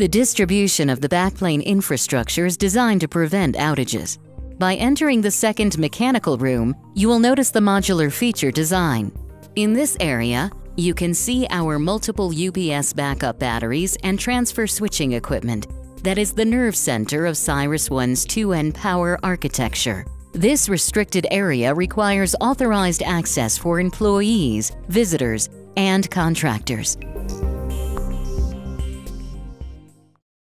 The distribution of the backplane infrastructure is designed to prevent outages. By entering the second mechanical room, you will notice the modular feature design. In this area, you can see our multiple UPS backup batteries and transfer switching equipment. That is the nerve center of CyrusOne's 2N power architecture. This restricted area requires authorized access for employees, visitors, and contractors.